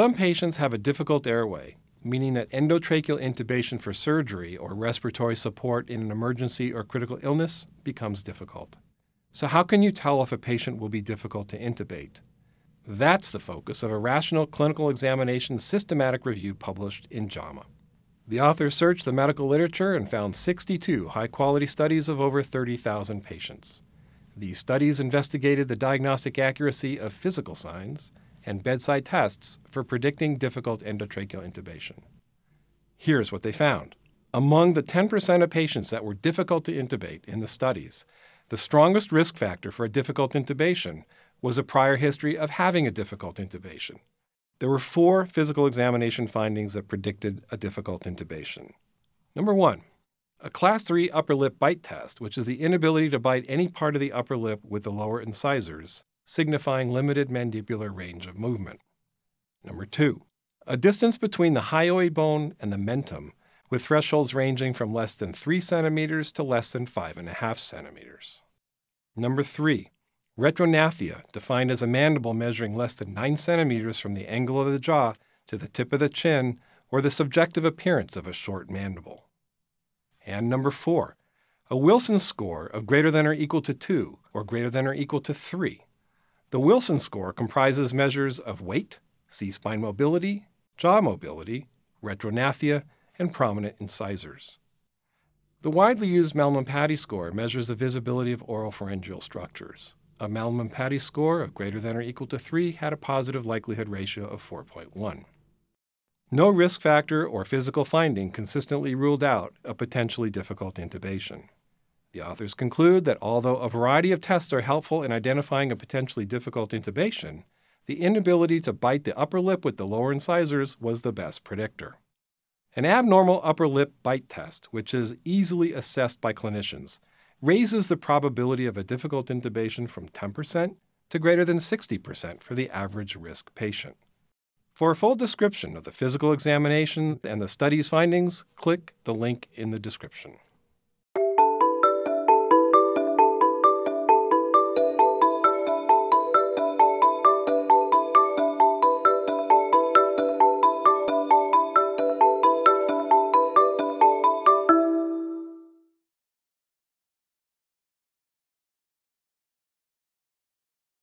Some patients have a difficult airway, meaning that endotracheal intubation for surgery or respiratory support in an emergency or critical illness becomes difficult. So, how can you tell if a patient will be difficult to intubate? That's the focus of a rational clinical examination systematic review published in JAMA. The authors searched the medical literature and found 62 high quality studies of over 30,000 patients. These studies investigated the diagnostic accuracy of physical signs and bedside tests for predicting difficult endotracheal intubation. Here's what they found. Among the 10% of patients that were difficult to intubate in the studies, the strongest risk factor for a difficult intubation was a prior history of having a difficult intubation. There were four physical examination findings that predicted a difficult intubation. Number one, a class 3 upper lip bite test, which is the inability to bite any part of the upper lip with the lower incisors, signifying limited mandibular range of movement. Number two, a distance between the hyoid bone and the mentum, with thresholds ranging from less than 3 centimeters to less than 5.5 centimeters. Number three, retrognathia, defined as a mandible measuring less than 9 centimeters from the angle of the jaw to the tip of the chin, or the subjective appearance of a short mandible. And number four, a Wilson score of greater than or equal to 2 or greater than or equal to 3. The Wilson score comprises measures of weight, C spine mobility, jaw mobility, retrognathia, and prominent incisors. The widely used Mallampati score measures the visibility of oral pharyngeal structures. A Mallampati score of greater than or equal to 3 had a positive likelihood ratio of 4.1. No risk factor or physical finding consistently ruled out a potentially difficult intubation. The authors conclude that although a variety of tests are helpful in identifying a potentially difficult intubation, the inability to bite the upper lip with the lower incisors was the best predictor. An abnormal upper lip bite test, which is easily assessed by clinicians, raises the probability of a difficult intubation from 10% to greater than 60% for the average risk patient. For a full description of the physical examination and the study's findings, click the link in the description.